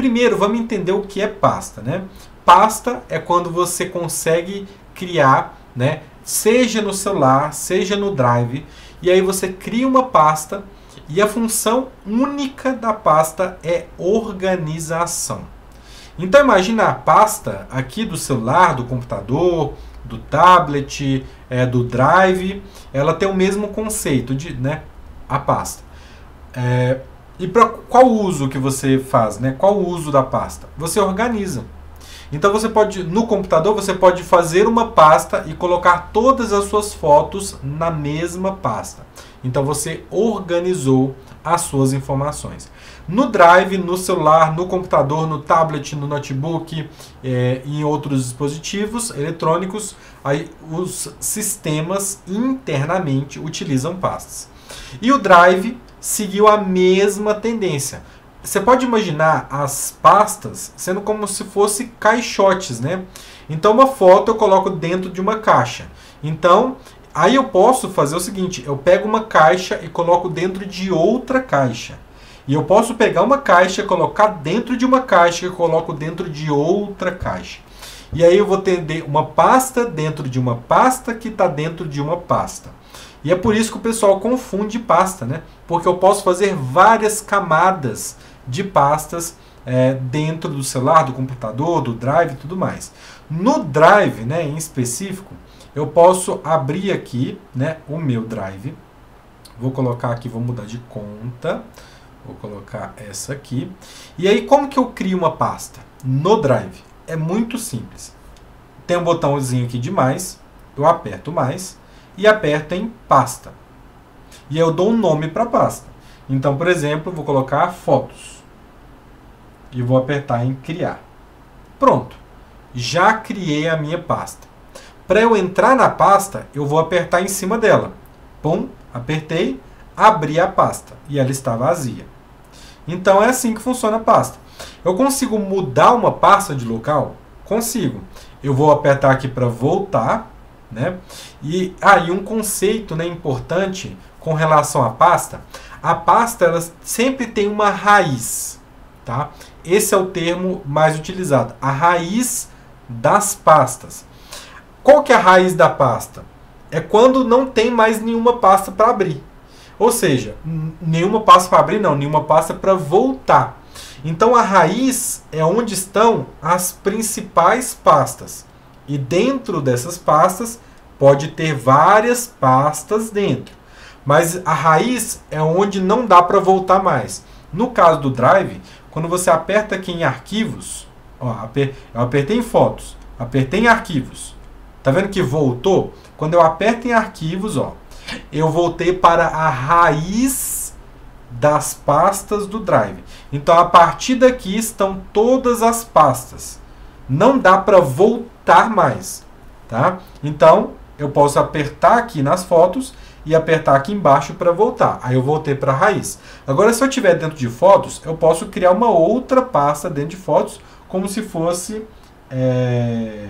Primeiro, vamos entender o que é pasta, né? Pasta é quando você consegue criar, né, seja no celular, seja no Drive, e aí você cria uma pasta e a função única da pasta é organização. Então imagina a pasta aqui do celular, do computador, do tablet, é, do drive, ela tem o mesmo conceito de, né, a pasta. É, e para qual uso que você faz, né? Qual o uso da pasta? Você organiza. Então você pode, no computador, você pode fazer uma pasta e colocar todas as suas fotos na mesma pasta. Então você organizou as suas informações. No Drive, no celular, no computador, no tablet, no notebook é, em outros dispositivos eletrônicos, aí os sistemas internamente utilizam pastas. E o Drive seguiu a mesma tendência. Você pode imaginar as pastas sendo como se fosse caixotes, né? Então uma foto eu coloco dentro de uma caixa. Então, aí eu posso fazer o seguinte, eu pego uma caixa e coloco dentro de outra caixa. E eu posso pegar uma caixa, colocar dentro de uma caixa e coloco dentro de outra caixa. E aí eu vou ter uma pasta dentro de uma pasta que está dentro de uma pasta. E é por isso que o pessoal confunde pasta, né? Porque eu posso fazer várias camadas de pastas é, dentro do celular, do computador, do drive e tudo mais. No drive, né, em específico, eu posso abrir aqui né, o meu drive. Vou colocar aqui, vou mudar de conta. Vou colocar essa aqui. E aí, como que eu crio uma pasta? No drive. É muito simples. Tem um botãozinho aqui de mais. Eu aperto mais e aperto em pasta. E eu dou um nome para a pasta. Então, por exemplo, vou colocar fotos. E vou apertar em criar. Pronto. Já criei a minha pasta. Para eu entrar na pasta, eu vou apertar em cima dela. Pum, apertei, abri a pasta e ela está vazia. Então é assim que funciona a pasta. Eu consigo mudar uma pasta de local? Consigo. Eu vou apertar aqui para voltar né? E aí ah, um conceito né, importante com relação à pasta, a pasta ela sempre tem uma raiz, tá? Esse é o termo mais utilizado, a raiz das pastas. Qual que é a raiz da pasta? É quando não tem mais nenhuma pasta para abrir. Ou seja, nenhuma pasta para abrir, não, nenhuma pasta para voltar. Então a raiz é onde estão as principais pastas. E dentro dessas pastas pode ter várias pastas dentro. Mas a raiz é onde não dá para voltar mais. No caso do Drive, quando você aperta aqui em arquivos, ó, eu apertei em fotos, apertei em arquivos. Tá vendo que voltou? Quando eu aperto em arquivos, ó, eu voltei para a raiz das pastas do Drive. Então, a partir daqui estão todas as pastas não dá para voltar mais, tá? Então, eu posso apertar aqui nas fotos e apertar aqui embaixo para voltar. Aí eu voltei para a raiz. Agora, se eu tiver dentro de fotos, eu posso criar uma outra pasta dentro de fotos, como se fosse é,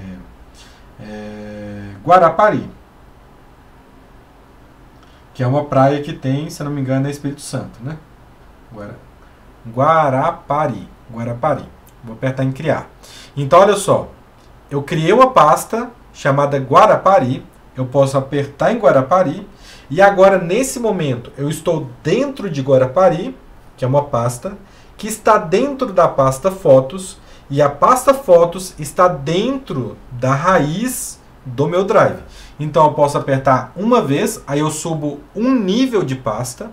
é, Guarapari, que é uma praia que tem, se não me engano, é Espírito Santo, né? Guarapari, Guarapari. Vou apertar em criar. Então, olha só. Eu criei uma pasta chamada Guarapari. Eu posso apertar em Guarapari. E agora, nesse momento, eu estou dentro de Guarapari, que é uma pasta, que está dentro da pasta Fotos. E a pasta Fotos está dentro da raiz do meu Drive. Então, eu posso apertar uma vez, aí eu subo um nível de pasta.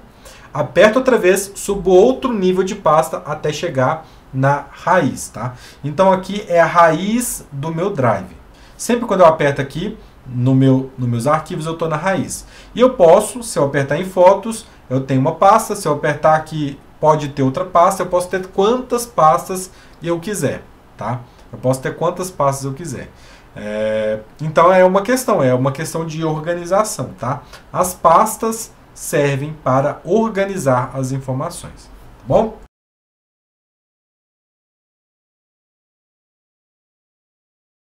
Aperto outra vez, subo outro nível de pasta até chegar na raiz, tá? Então aqui é a raiz do meu drive. Sempre quando eu aperto aqui no meu, nos meus arquivos, eu estou na raiz. E eu posso, se eu apertar em fotos, eu tenho uma pasta. Se eu apertar aqui, pode ter outra pasta. Eu posso ter quantas pastas eu quiser, tá? Eu posso ter quantas pastas eu quiser. É, então é uma questão, é uma questão de organização, tá? As pastas servem para organizar as informações, tá bom?